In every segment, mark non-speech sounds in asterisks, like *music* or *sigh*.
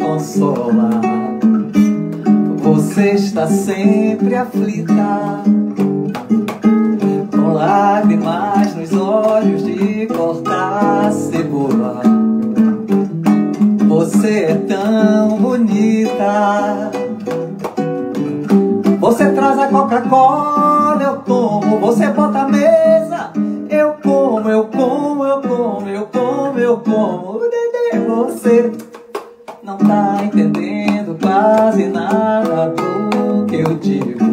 consola. Você está sempre aflita, com lágrimas nos olhos de cortar cebola. Você é tão bonita. Você traz a Coca-Cola, eu tomo. Você bota a não tá entendendo quase nada do que eu digo.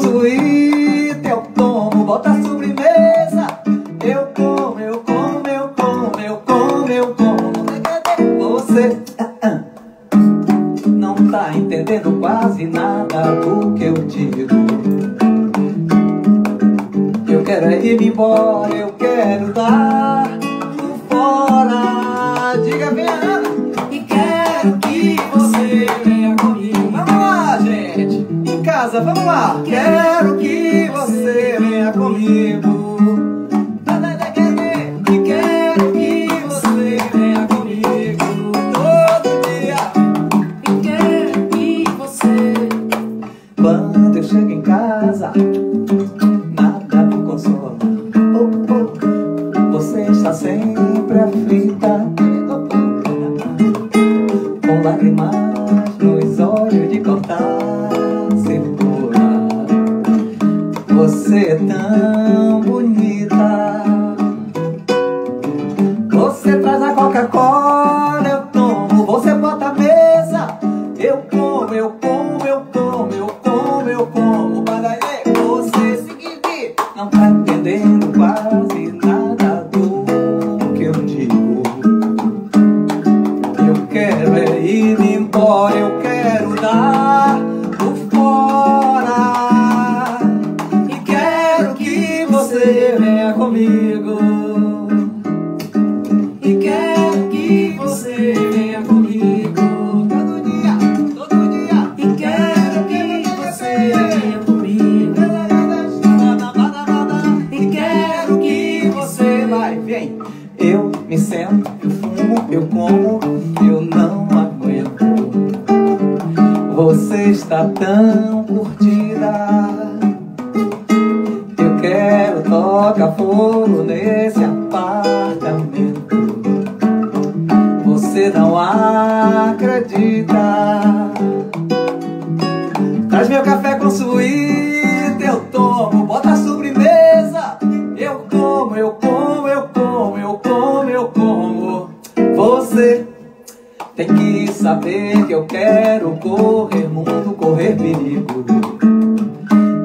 Suíte, eu tomo, bota a sobremesa. Eu como, eu como, eu como, eu como, eu como. Você ah, *laughs* ah, não tá entendendo quase nada do que eu digo. Eu quero é ir embora, eu quero dar vamos lá. Quero Eu quero é ir embora, eu quero dar por fora. E quero que você venha comigo. Eu me sento, eu fumo, eu como, eu não aguento. Você está tão curtida. Eu quero tocar fogo nesse apartamento. Você não acredita. Traz meu café com suíte, eu tomo, saber que eu quero correr mundo, correr perigo.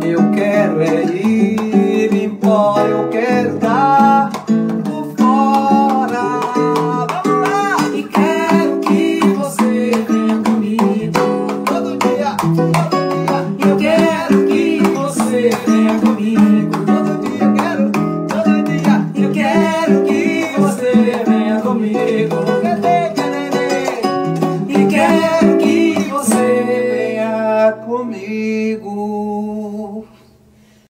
Eu quero é ir embora, eu quero dar por fora. Vamos lá! E quero que você venha comigo. Todo dia, todo dia. Eu quero que você venha comigo. Todo dia, quero, todo dia. Eu quero que você venha comigo.